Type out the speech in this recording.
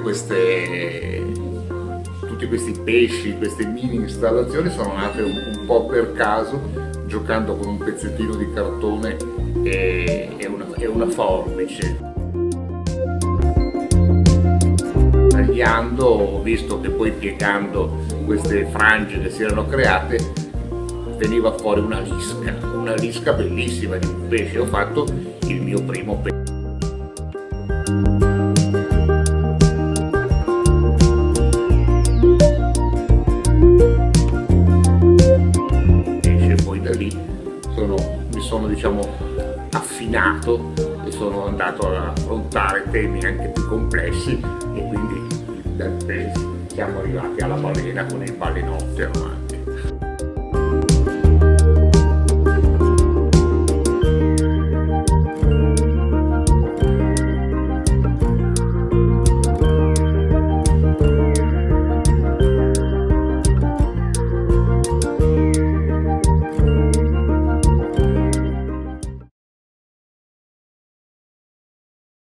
queste, tutti questi pesci, queste mini installazioni sono nate un, un po' per caso, giocando con un pezzettino di cartone e, e, una, e una forbice. Tagliando ho visto che poi piegando queste frange che si erano create veniva fuori una lisca, una lisca bellissima di un pesce. Ho fatto il mio primo pesce. Sono, mi sono diciamo, affinato e sono andato ad affrontare temi anche più complessi e quindi siamo arrivati alla balena con il balenottero